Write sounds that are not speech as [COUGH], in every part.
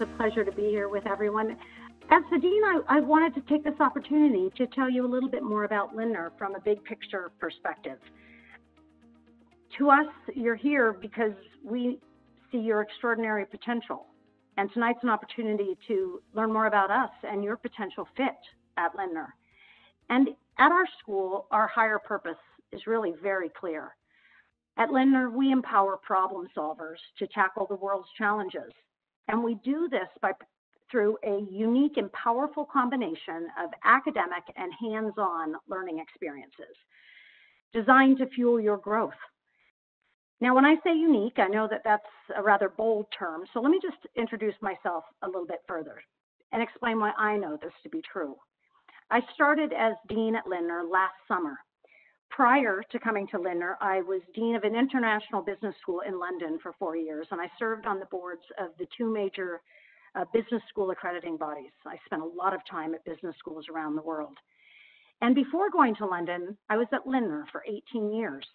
It's a pleasure to be here with everyone. As the Dean, I, I wanted to take this opportunity to tell you a little bit more about Lindner from a big picture perspective. To us, you're here because we see your extraordinary potential. And tonight's an opportunity to learn more about us and your potential fit at Lindner. And at our school, our higher purpose is really very clear. At Lindner, we empower problem solvers to tackle the world's challenges. And we do this by through a unique and powerful combination of academic and hands-on learning experiences designed to fuel your growth. Now, when I say unique, I know that that's a rather bold term, so let me just introduce myself a little bit further and explain why I know this to be true. I started as dean at Lindner last summer Prior to coming to Lindner, I was Dean of an international business school in London for four years, and I served on the boards of the two major uh, business school accrediting bodies. I spent a lot of time at business schools around the world. And before going to London, I was at Lindner for 18 years.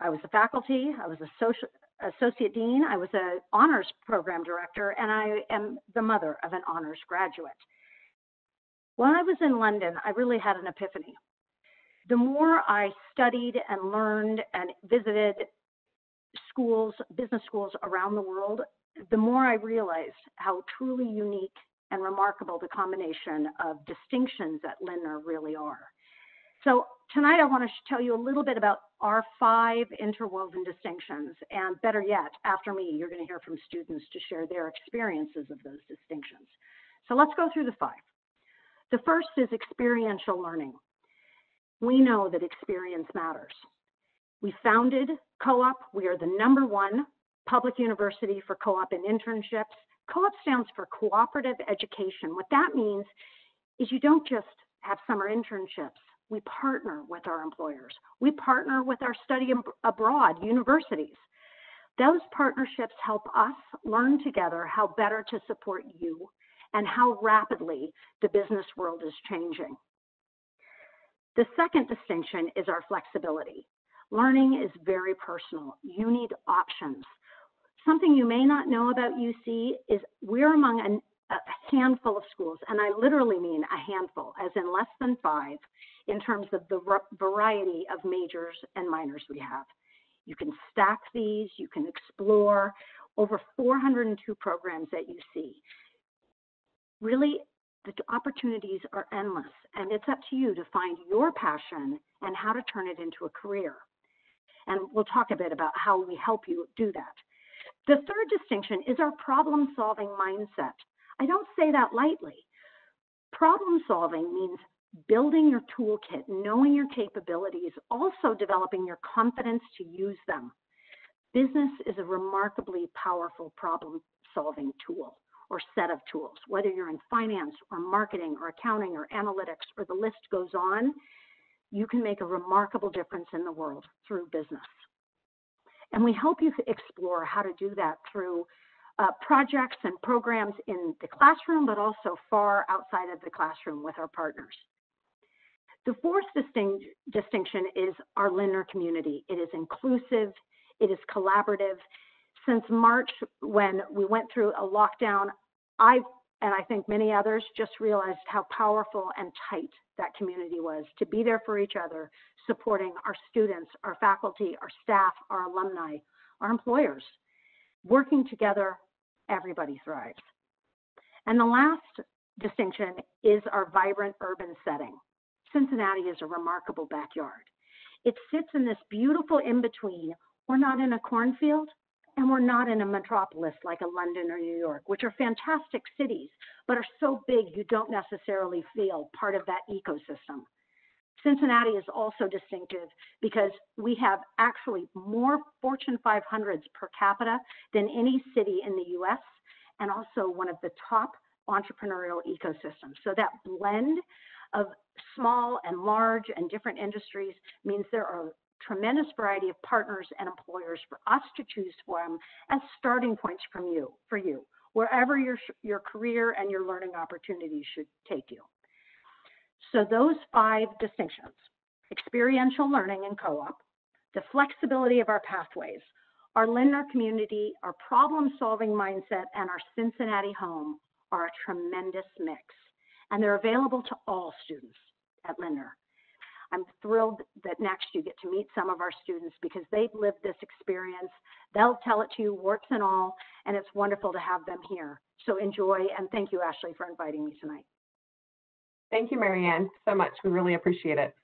I was a faculty, I was a social, associate dean, I was an honors program director, and I am the mother of an honors graduate. When I was in London, I really had an epiphany the more I studied and learned and visited schools, business schools around the world, the more I realized how truly unique and remarkable the combination of distinctions at Lindner really are. So tonight I want to tell you a little bit about our five interwoven distinctions, and better yet, after me, you're going to hear from students to share their experiences of those distinctions. So let's go through the five. The first is experiential learning. We know that experience matters. We founded Co-op. We are the number one public university for co-op and internships. Co-op stands for cooperative education. What that means is you don't just have summer internships. We partner with our employers. We partner with our study abroad universities. Those partnerships help us learn together how better to support you and how rapidly the business world is changing. The second distinction is our flexibility. Learning is very personal. You need options. Something you may not know about UC is we're among an, a handful of schools, and I literally mean a handful, as in less than five, in terms of the variety of majors and minors we have. You can stack these, you can explore over 402 programs at UC. Really, the opportunities are endless, and it's up to you to find your passion and how to turn it into a career. And we'll talk a bit about how we help you do that. The third distinction is our problem solving mindset. I don't say that lightly. Problem solving means building your toolkit, knowing your capabilities, also developing your confidence to use them. Business is a remarkably powerful problem solving tool or set of tools, whether you're in finance or marketing or accounting or analytics or the list goes on, you can make a remarkable difference in the world through business. And we help you explore how to do that through uh, projects and programs in the classroom, but also far outside of the classroom with our partners. The fourth distinct, distinction is our Lindner community. It is inclusive, it is collaborative, since March, when we went through a lockdown, I've and I think many others just realized how powerful and tight that community was to be there for each other, supporting our students, our faculty, our staff, our alumni, our employers. Working together, everybody thrives. And the last distinction is our vibrant urban setting. Cincinnati is a remarkable backyard. It sits in this beautiful in between. We're not in a cornfield, and we're not in a metropolis like a London or New York, which are fantastic cities, but are so big you don't necessarily feel part of that ecosystem. Cincinnati is also distinctive because we have actually more Fortune 500s per capita than any city in the US, and also one of the top entrepreneurial ecosystems. So that blend of small and large and different industries means there are tremendous variety of partners and employers for us to choose from as starting points from you for you wherever your your career and your learning opportunities should take you so those five distinctions experiential learning and co-op the flexibility of our pathways Our Lindner community, our problem-solving mindset, and our Cincinnati home are a tremendous mix, and they're available to all students at Lindner. I'm thrilled that next you get to meet some of our students because they've lived this experience. They'll tell it to you, warts and all, and it's wonderful to have them here. So enjoy, and thank you, Ashley, for inviting me tonight. Thank you, Marianne, so much. We really appreciate it.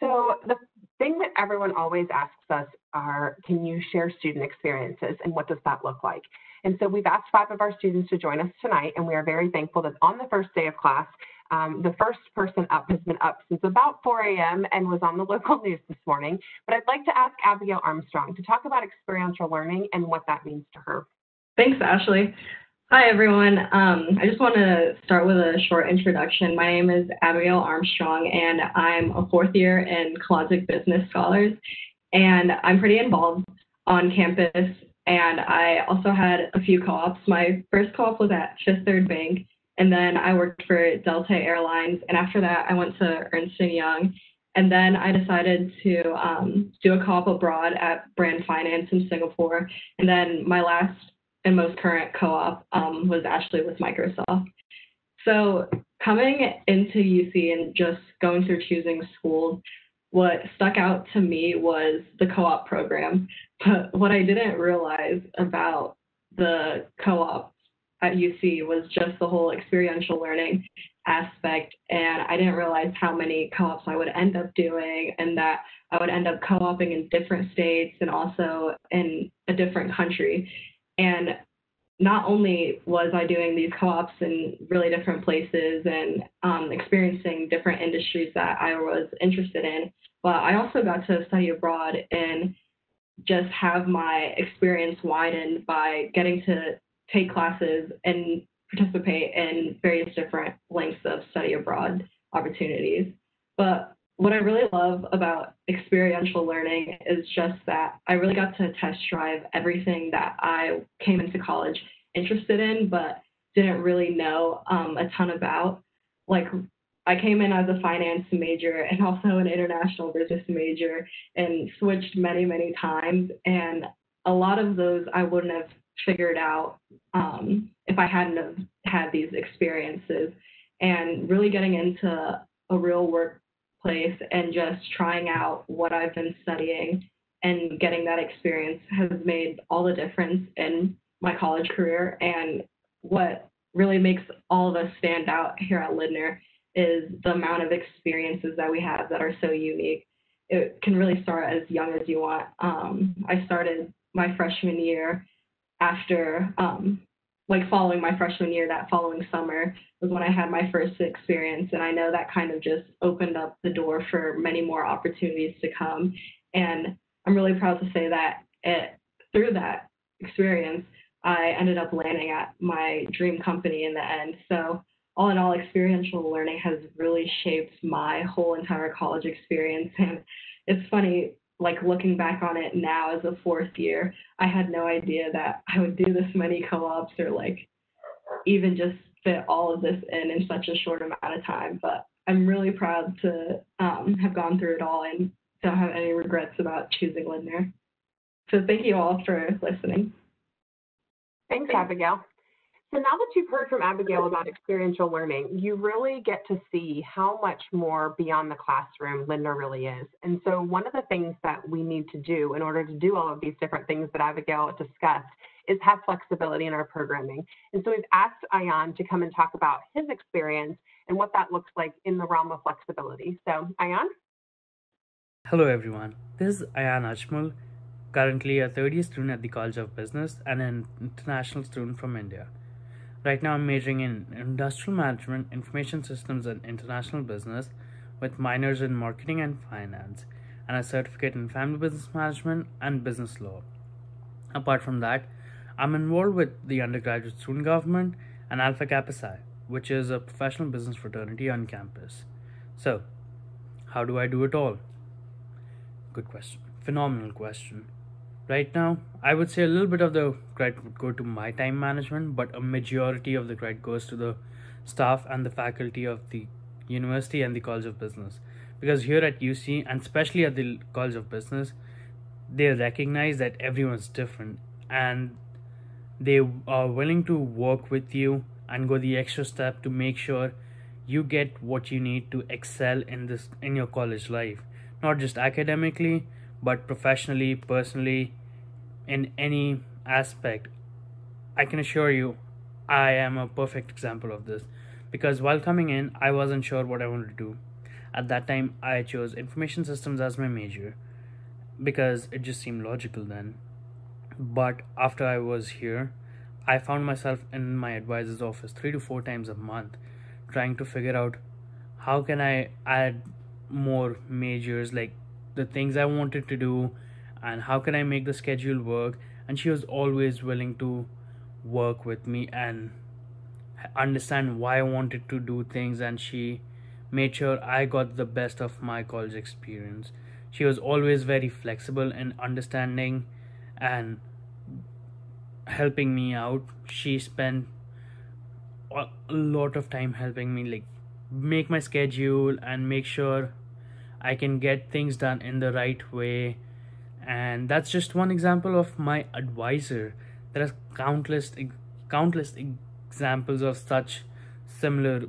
So the thing that everyone always asks us are, can you share student experiences and what does that look like? And so we've asked five of our students to join us tonight, and we are very thankful that on the first day of class, um, the first person up has been up since about 4 a.m. and was on the local [LAUGHS] news this morning. But I'd like to ask Abigail Armstrong to talk about experiential learning and what that means to her. Thanks, Ashley. Hi, everyone. Um, I just want to start with a short introduction. My name is Abigail Armstrong, and I'm a fourth year in Kolodzik Business Scholars, and I'm pretty involved on campus. And I also had a few co-ops. My first co-op was at Fifth Third Bank, and then I worked for Delta Airlines. And after that, I went to Ernst & Young. And then I decided to um, do a co-op abroad at Brand Finance in Singapore. And then my last and most current co-op um, was actually with Microsoft. So coming into UC and just going through choosing schools, what stuck out to me was the co-op program. But what I didn't realize about the co-op at UC was just the whole experiential learning aspect. And I didn't realize how many co-ops I would end up doing and that I would end up co-oping in different states and also in a different country. And not only was I doing these co-ops in really different places and um, experiencing different industries that I was interested in, but I also got to study abroad and just have my experience widened by getting to take classes and participate in various different lengths of study abroad opportunities. But what I really love about experiential learning is just that I really got to test drive everything that I came into college interested in, but didn't really know um, a ton about. Like, I came in as a finance major and [LAUGHS] also an international business major and switched many, many times. And a lot of those I wouldn't have figured out um, if I hadn't have had these experiences. And really getting into a real workplace and just trying out what I've been studying and getting that experience has made all the difference in my college career. And what really makes all of us stand out here at Lindner is the amount of experiences that we have that are so unique. It can really start as young as you want. Um, I started my freshman year after um, like following my freshman year, that following summer was when I had my first experience. And I know that kind of just opened up the door for many more opportunities to come. And I'm really proud to say that it, through that experience, I ended up landing at my dream company in the end. So, all in all, experiential learning has really shaped my whole entire college experience. [LAUGHS] And it's funny, like looking back on it now as a fourth year, I had no idea that I would do this many co-ops or like even just fit all of this in in such a short amount of time. But I'm really proud to um, have gone through it all and don't have any regrets about choosing Lindner. So thank you all for listening. Thanks, Abigail. So now that you've heard from Abigail about experiential learning, you really get to see how much more beyond the classroom Lindner really is. And so one of the things that we need to do in order to do all of these different things that Abigail discussed is have flexibility in our programming. And so we've asked Ayan to come and talk about his experience and what that looks like in the realm of flexibility. So Ayan? Hello everyone, this is Ayan Ajmal, currently a third year student at the College of Business and an international student from India. Right now, I'm majoring in industrial management, information systems, and international business with minors in marketing and finance, and a certificate in family business management and business law. Apart from that, I'm involved with the undergraduate student government and Alpha Kappa Psi, which is a professional business fraternity on campus. So, how do I do it all? Good question. Phenomenal question. Right now, I would say a little bit of the credit would go to my time management, but a majority of the credit goes to the staff and the faculty of the university and the College of Business. Because here at UC, and especially at the College of Business, they recognize that everyone's different and they are willing to work with you and go the extra step to make sure you get what you need to excel in this in your college life not just academically but professionally personally in any aspect i can assure you i am a perfect example of this because while coming in i wasn't sure what i wanted to do at that time i chose information systems as my major because it just seemed logical then. But after I was here, I found myself in my advisor's office three to four times a month trying to figure out how can I add more majors like the things I wanted to do and how can I make the schedule work? And she was always willing to work with me and understand why I wanted to do things and she made sure I got the best of my college experience. She was always very flexible and understanding and helping me out. She spent a lot of time helping me like make my schedule and make sure i can get things done in the right way and that's just one example of my advisor there are countless countless examples of such similar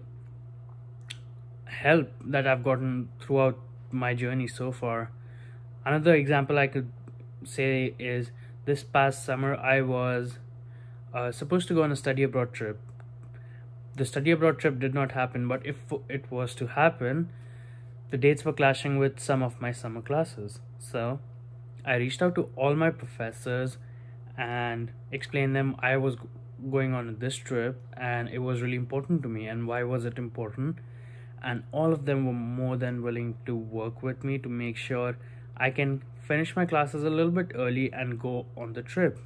help that i've gotten throughout my journey so far. Another example I could say is this past summer I was uh, supposed to go on a study abroad trip. The study abroad trip did not happen, but if it was to happen, the dates were clashing with some of my summer classes. So I reached out to all my professors and explained them I was going on this trip and it was really important to me and why was it important and all of them were more than willing to work with me to make sure I can finish my classes a little bit early and go on the trip.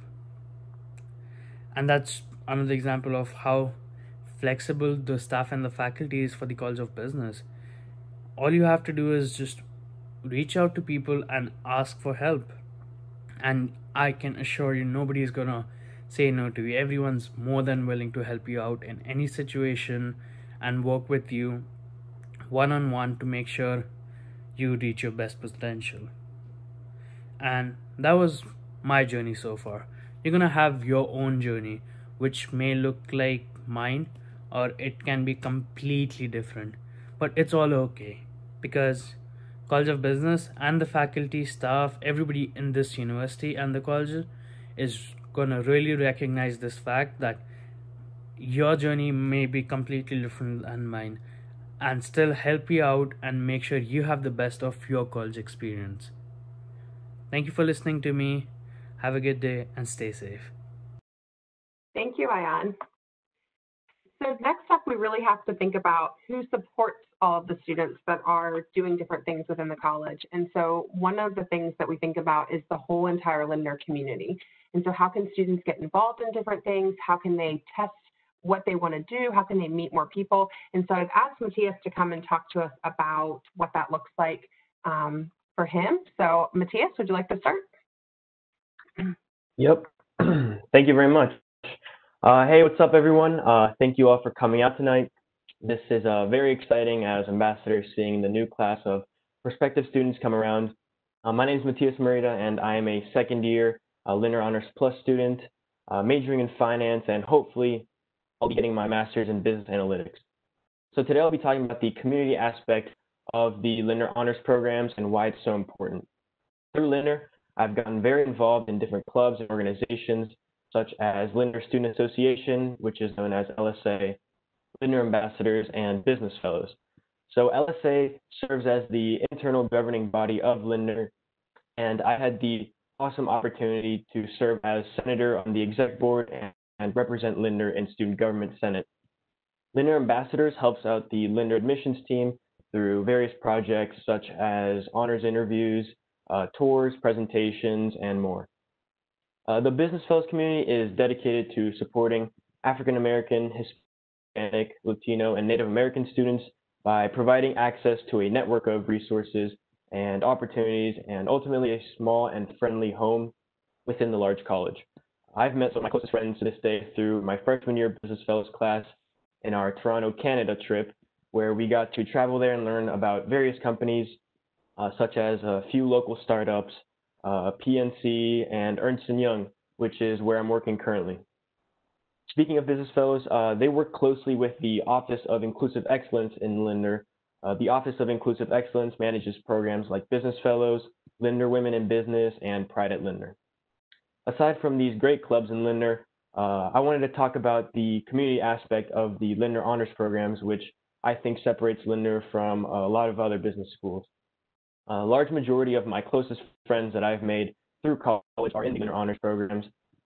And that's another example of how flexible the staff and the faculty is for the College of Business. All you have to do is just reach out to people and ask for help. And I can assure you, nobody is gonna say no to you. Everyone's more than willing to help you out in any situation and work with you one on one to make sure you reach your best potential. And that was my journey so far. You're gonna have your own journey, which may look like mine or it can be completely different. But it's all okay because College of Business and the faculty, staff, everybody in this university and the college is gonna really recognize this fact that your journey may be completely different than mine and still help you out and make sure you have the best of your college experience. Thank you for listening to me. Have a good day and stay safe. Thank you, Ayan. So next up, we really have to think about who supports all of the students that are doing different things within the college. And so one of the things that we think about is the whole entire Lindner community. And so how can students get involved in different things? How can they test what they want to do, how can they meet more people. And so I've asked Matthias to come and talk to us about what that looks like um, for him. So Matthias, would you like to start? Yep. [CLEARS THROAT] thank you very much. Uh, hey, what's up, everyone? Uh, thank you all for coming out tonight. This is uh, very exciting as ambassadors seeing the new class of prospective students come around. Uh, my name is Matthias Merida, and I am a second year uh, Lindner Honors Plus student, uh, majoring in finance and hopefully I'll be getting my master's in business analytics. So today I'll be talking about the community aspect of the Lindner Honors programs and why it's so important. Through Lindner, I've gotten very involved in different clubs and organizations such as Lindner Student Association, which is known as LSA, Lindner Ambassadors, and Business Fellows. So LSA serves as the internal governing body of Lindner, and I had the awesome opportunity to serve as senator on the exec board and and represent Lindner in Student Government Senate. Lindner Ambassadors helps out the Lindner admissions team through various projects such as honors interviews, uh, tours, presentations, and more. Uh, the Business Fellows community is dedicated to supporting African American, Hispanic, Latino, and Native American students by providing access to a network of resources and opportunities and ultimately a small and friendly home within the large college. I've met some of my closest friends to this day through my freshman year business fellows class in our Toronto, Canada trip, where we got to travel there and learn about various companies, uh, such as a few local startups, uh, PNC, and Ernst & Young, which is where I'm working currently. Speaking of business fellows, uh, they work closely with the Office of Inclusive Excellence in Lindner. Uh, the Office of Inclusive Excellence manages programs like Business Fellows, Lindner Women in Business, and Pride at Lindner. Aside from these great clubs in Lindner, uh, I wanted to talk about the community aspect of the Lindner Honors Programs, which I think separates Lindner from a lot of other business schools. A large majority of my closest friends that I've made through college are in the Lindner Honors Programs.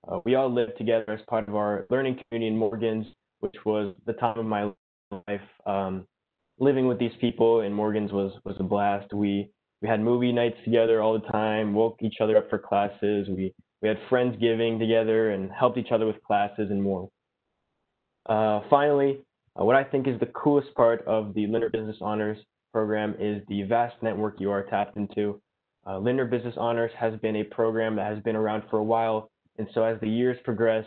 Uh, we all lived together as part of our learning community in Morgens, which was the time of my life. Um, living with these people in Morgens was was a blast. We we had movie nights together all the time, woke each other up for classes. We we had friends giving together and helped each other with classes and more. Uh, finally, uh, what I think is the coolest part of the Lindner Business Honors program is the vast network you are tapped into. Uh, Lindner Business Honors has been a program that has been around for a while, and so as the years progress,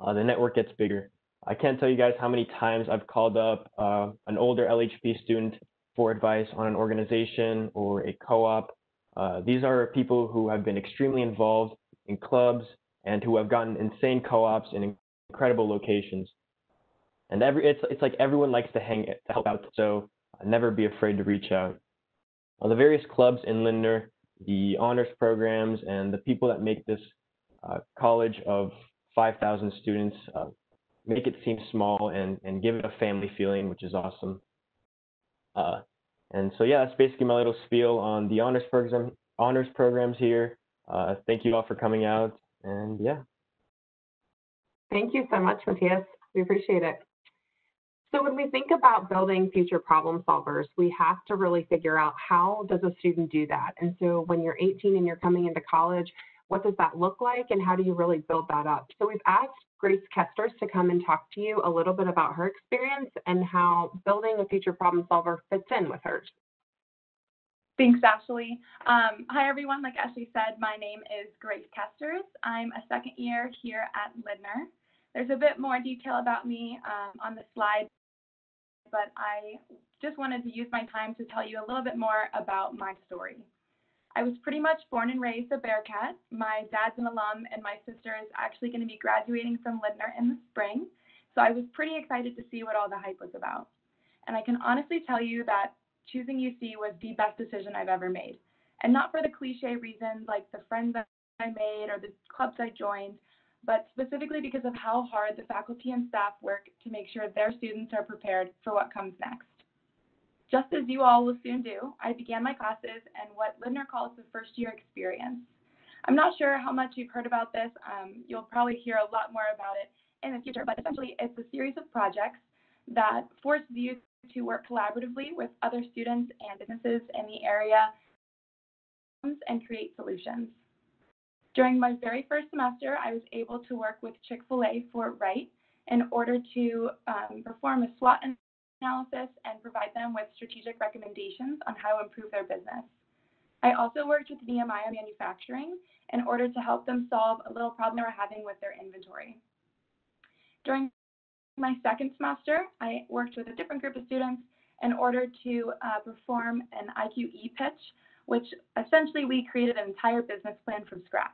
uh, the network gets bigger. I can't tell you guys how many times I've called up uh, an older LHP student for advice on an organization or a co-op. Uh, these are people who have been extremely involved in clubs and who have gotten insane co-ops in incredible locations. And every it's it's like everyone likes to hang to help out, so never be afraid to reach out. The various clubs in Lindner, the honors programs, and the people that make this college of 5,000 students uh, make it seem small and, and give it a family feeling, which is awesome. Uh, and so yeah, that's basically my little spiel on the honors program honors programs here. Uh, thank you all for coming out, and yeah. Thank you so much, Matthias. We appreciate it. So when we think about building future problem solvers, we have to really figure out how does a student do that? And so when you're 18 and you're coming into college, what does that look like and how do you really build that up? So we've asked Grace Kesters to come and talk to you a little bit about her experience and how building a future problem solver fits in with hers. Thanks, Ashley. Um, hi, everyone. Like Ashley said, my name is Grace Kesters. I'm a second year here at Lindner. There's a bit more detail about me um, on the slide, but I just wanted to use my time to tell you a little bit more about my story. I was pretty much born and raised a Bearcat. My dad's an alum, and my sister is actually going to be graduating from Lindner in the spring. So I was pretty excited to see what all the hype was about. And I can honestly tell you that choosing UC was the best decision I've ever made. And not for the cliche reasons like the friends I made or the clubs I joined, but specifically because of how hard the faculty and staff work to make sure their students are prepared for what comes next. Just as you all will soon do, I began my classes and what Lindner calls the first year experience. I'm not sure how much you've heard about this. Um, you'll probably hear a lot more about it in the future, but essentially it's a series of projects that force you to work collaboratively with other students and businesses in the area and create solutions. During my very first semester, I was able to work with Chick-fil-A for Wright in order to um, perform a SWOT analysis and provide them with strategic recommendations on how to improve their business. I also worked with Nehemiah Manufacturing in order to help them solve a little problem they were having with their inventory. During my second semester, I worked with a different group of students in order to uh, perform an IQE pitch, which essentially we created an entire business plan from scratch.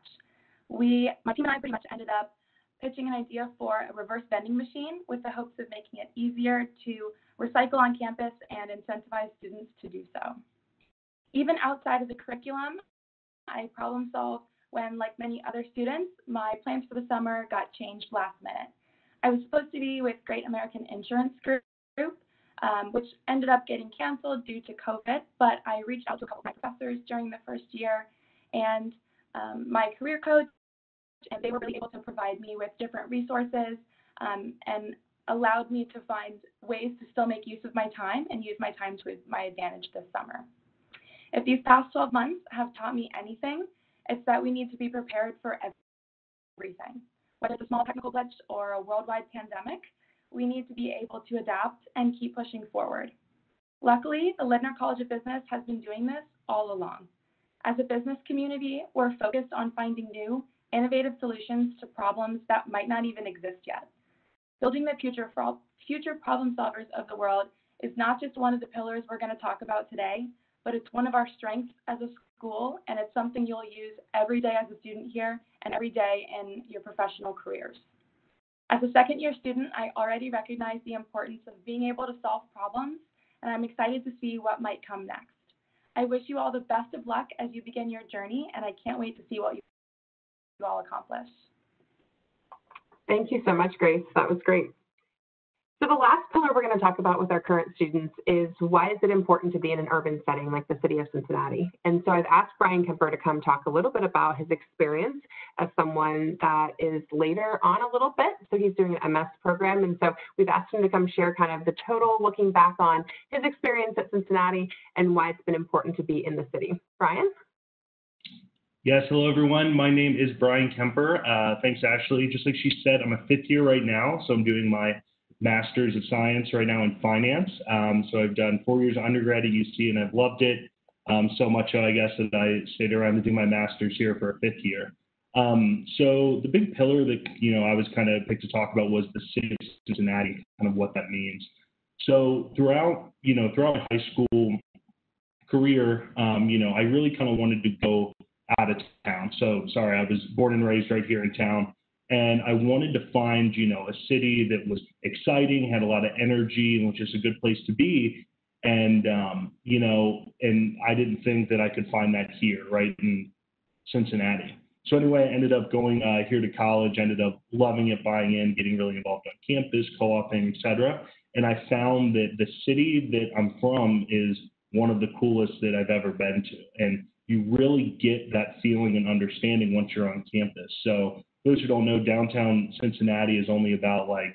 We, my team and I pretty much ended up pitching an idea for a reverse vending machine with the hopes of making it easier to recycle on campus and incentivize students to do so. Even outside of the curriculum, I problem solved when, like many other students, my plans for the summer got changed last minute. I was supposed to be with Great American Insurance Group, um, which ended up getting canceled due to COVID, but I reached out to a couple of my professors during the first year and um, my career coach, and they were really able to provide me with different resources um, and allowed me to find ways to still make use of my time and use my time to my advantage this summer. If these past 12 months have taught me anything, it's that we need to be prepared for everything. Whether it's a small technical glitch or a worldwide pandemic, we need to be able to adapt and keep pushing forward. Luckily, the Lindner College of Business has been doing this all along. As a business community, we're focused on finding new, innovative solutions to problems that might not even exist yet. Building the future, for all, future problem solvers of the world is not just one of the pillars we're going to talk about today, but it's one of our strengths as a school, and it's something you'll use every day as a student here and every day in your professional careers. As a second year student, I already recognize the importance of being able to solve problems, and I'm excited to see what might come next. I wish you all the best of luck as you begin your journey, and I can't wait to see what you all accomplish. Thank you so much, Grace. That was great. So the last pillar we're going to talk about with our current students is why is it important to be in an urban setting like the city of Cincinnati? And so I've asked Brian Kemper to come talk a little bit about his experience as someone that is later on a little bit. So he's doing an MS program. And so we've asked him to come share kind of the total looking back on his experience at Cincinnati and why it's been important to be in the city. Brian? Yes, hello everyone. My name is Brian Kemper. Uh, thanks, Ashley. Just like she said, I'm a fifth year right now, so I'm doing my Master's of Science right now in finance. Um, so I've done four years of undergrad at UC and I've loved it um, so much, I guess, that I stayed around to do my Master's here for a fifth year. Um, so the big pillar that, you know, I was kind of picked to talk about was the city of Cincinnati, kind of what that means. So throughout, you know, throughout my high school career, um, you know, I really kind of wanted to go out of town. So sorry, I was born and raised right here in town and I wanted to find, you know, a city that was exciting, had a lot of energy, and was just a good place to be. And um, you know, and I didn't think that I could find that here, right in Cincinnati. So anyway, I ended up going uh, here to college. Ended up loving it, buying in, getting really involved on campus, co-oping, etc. And I found that the city that I'm from is one of the coolest that I've ever been to, and you really get that feeling and understanding once you're on campus. So those who don't know, downtown Cincinnati is only about like,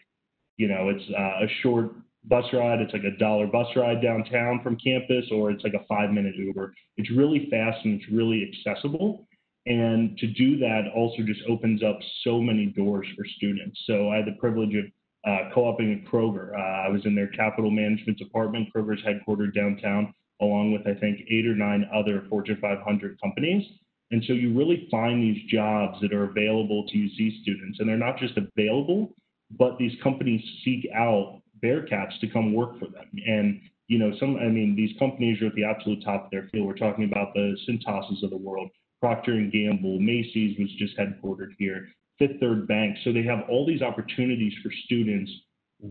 you know, it's uh, a short bus ride. It's like a dollar bus ride downtown from campus, or it's like a five minute Uber. It's really fast and it's really accessible. And to do that also just opens up so many doors for students. So I had the privilege of uh, co-oping at Kroger. Uh, I was in their capital management department. Kroger's headquartered downtown, along with I think eight or nine other Fortune 500 companies. And so you really find these jobs that are available to UC students, and they're not just available, but these companies seek out Bearcats to come work for them. And you know, some I mean, these companies are at the absolute top of their field. We're talking about the Cintases of the world, Procter and Gamble, Macy's was just headquartered here, Fifth Third Bank. So they have all these opportunities for students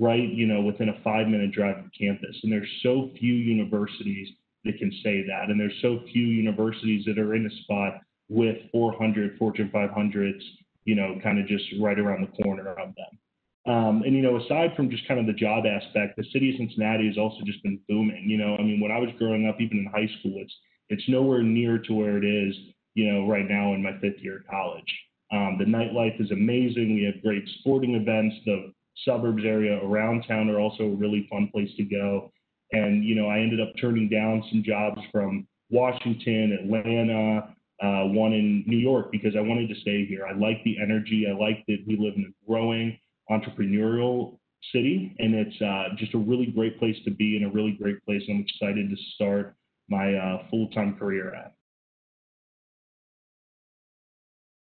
right, you know, within a five-minute drive of campus. And there's so few universities that can say that. And there's so few universities that are in a spot with 400 Fortune 500s, you know, kind of just right around the corner of them. Um, and you know, aside from just kind of the job aspect, the city of Cincinnati has also just been booming. You know, I mean, when I was growing up, even in high school, it's it's nowhere near to where it is, you know, right now in my fifth year of college. Um, the nightlife is amazing. We have great sporting events. The suburbs area around town are also a really fun place to go. And, you know, I ended up turning down some jobs from Washington, Atlanta, uh, one in New York because I wanted to stay here. I like the energy. I like that we live in a growing entrepreneurial city, and it's uh, just a really great place to be and a really great place I'm excited to start my uh, full time career at.